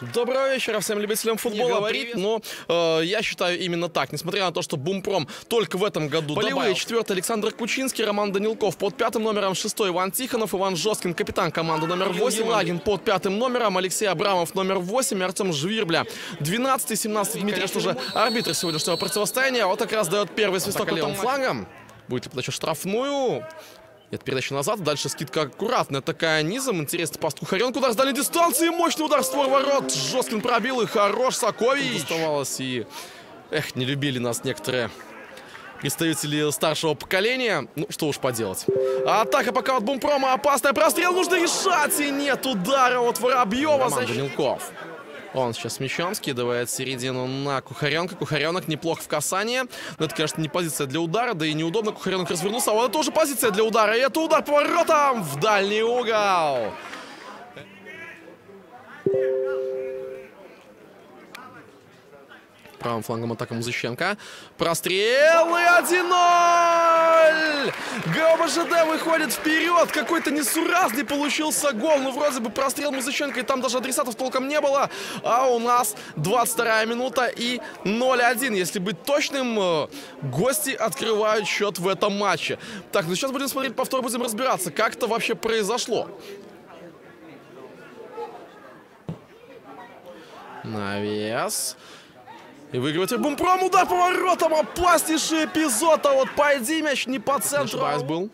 Доброго вечера всем любителям футбола. Говорит, но э, я считаю именно так. Несмотря на то, что Бумпром только в этом году Болевые добавил. четвертый Александр Кучинский, Роман Данилков под пятым номером, шестой Иван Тихонов, Иван Жесткин, капитан команды номер восемь, Лагин под пятым номером, Алексей Абрамов номер восемь, Артем Жвирбля 12 17 Дмитрий, что же арбитр сегодняшнего противостояния. Вот как раз дает первый свисток левым флангом. Будет ли подача штрафную? Нет, передача назад. Дальше скидка аккуратная такая низом. Интересно, паст Кухаренко. Удар с дальней дистанции. Мощный удар в створ ворот. Жесткин пробил и хорош Сокович. Оставалось и... Эх, не любили нас некоторые представители старшего поколения. Ну, что уж поделать. Атака пока от Бумпрома. Опасная. Прострел нужно решать. И нет удара от Воробьева. Роман Данилков. Он сейчас мячом скидывает середину на Кухаренко. Кухаренок неплохо в касании. Но это, конечно, не позиция для удара, да и неудобно. Кухаренок развернулся. А вот это тоже позиция для удара. И это удар поворотом в дальний угол. Правым флангом атака Музыченко. Прострел и 1-0! ГОБЖД выходит вперед. Какой-то несуразный получился гол. Ну, вроде бы прострел Музыченко, и там даже адресатов толком не было. А у нас 22 минута и 0-1. Если быть точным, э, гости открывают счет в этом матче. Так, ну сейчас будем смотреть повтор, будем разбираться, как это вообще произошло. Навес. И выигрывает Бумпром. Удар поворотом. Опаснейший эпизод. А вот пойди мяч не по центру. Не был.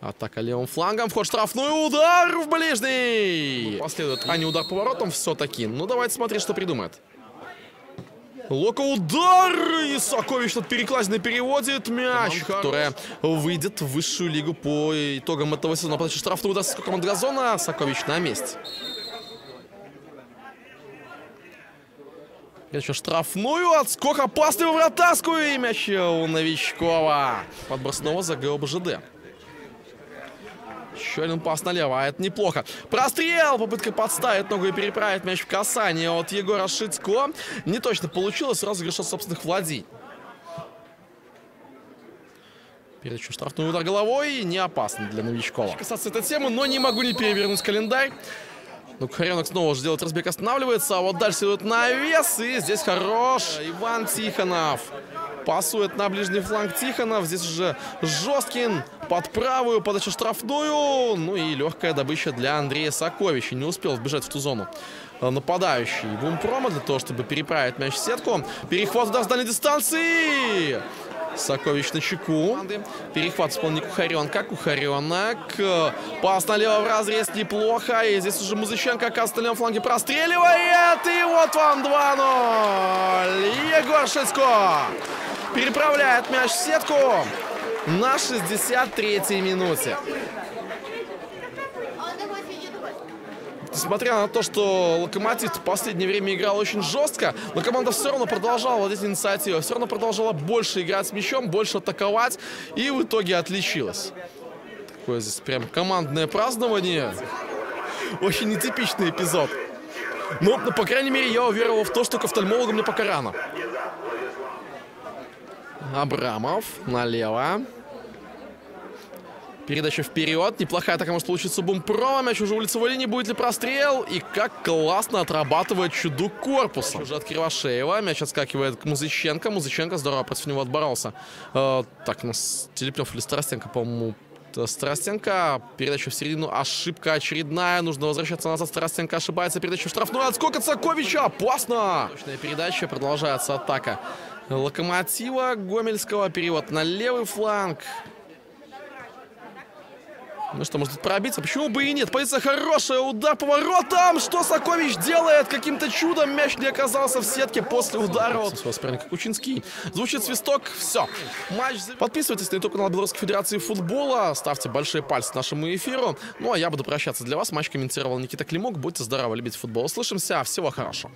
Атака левым флангом. Вход штрафной. Удар в ближний. Последует. А не удар поворотом все-таки. Ну, давайте смотреть, что придумает. Лока удар! И Сакович тут перекладиной переводит мяч, которая выйдет в высшую лигу по итогам этого сезона. Подача штрафного удар с команды Газона. Сакович на месте. Еще штрафную отскок опасный вратарскую и мяч у Новичкова. Подброс снова за ГОБЖД. Еще один пас налево, а это неплохо. Прострел! Попытка подставить ногу и переправить мяч в касание от Егора Шицко. Не точно получилось, от собственных владений. Передачу штрафной удар головой. Не опасно для Новичкова. Касаться этой темы, но не могу не перевернуть календарь. Ну, Харенок снова же делает разбег, останавливается. А вот дальше идет навес. И здесь хорош Иван Тихонов. Пасует на ближний фланг Тихонов. Здесь уже Жесткин под правую, подача штрафную. Ну и легкая добыча для Андрея Соковича. Не успел вбежать в ту зону нападающий Бумпрома для того, чтобы переправить мяч в сетку. Перехват удар с дальней дистанции. Сокович на чеку. Перехват исполнил Кухаренко. Кухаренок. Пас налево в разрез неплохо. И здесь уже Музыченко оказывается на левом фланге простреливает. И вот вам 2-0. Егор Шицко переправляет мяч в сетку на 63-й минуте. Несмотря на то, что Локомотив в последнее время играл очень жестко, но команда все равно продолжала вот эти инициативы, все равно продолжала больше играть с мячом, больше атаковать и в итоге отличилась. Такое здесь прям командное празднование. Очень нетипичный эпизод. Но, ну, по крайней мере, я уверовал в то, что к офтальмологу мне пока рано. Абрамов налево. Передача вперед. Неплохая атака может получиться у Бумпрома. Мяч уже у лицевой линии. Будет ли прострел? И как классно отрабатывает чудо корпуса. Уже от Кривошеева. Мяч отскакивает к Музыченко. Музыченко здорово против него отборолся. Э, так, у нас Телепнев или Старостенко, по-моему, Старостенко. Передача в середину. Ошибка очередная. Нужно возвращаться назад. Старостенко ошибается. Передача в штрафную. Отскок от Соковича. Опасно. Точная передача. Продолжается атака Локомотива Гомельского. Перевод на левый фланг. Ну что, может пробиться? Почему бы и нет? Позиция хорошая, удар поворотом! Что Сокович делает? Каким-то чудом мяч не оказался в сетке после удара от своего соперника Кучинский. Звучит свисток, все. Матч... Подписывайтесь на YouTube канал Белорусской Федерации Футбола, ставьте большие пальцы нашему эфиру. Ну а я буду прощаться для вас. Матч комментировал Никита Климок. Будьте здоровы, любите футбол. Услышимся, всего хорошего.